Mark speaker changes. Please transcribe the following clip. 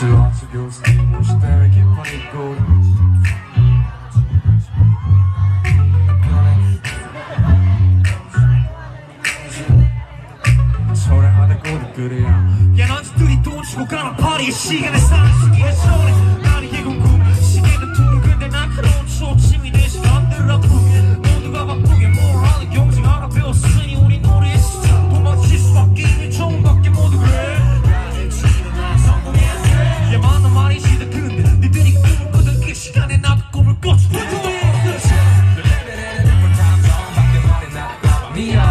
Speaker 1: 교수님 오실 때왜 기뻐 입고 소리하다 고도 그래야
Speaker 2: 야, 넌 둘이 돈 주고 가는 파리의 시간에 사는 저래 beyond.